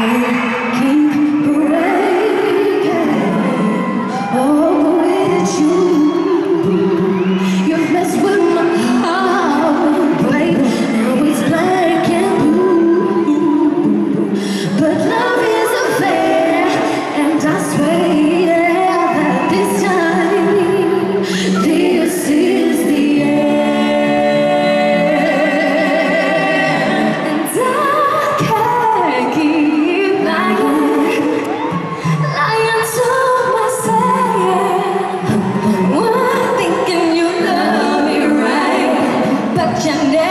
Amém. Can never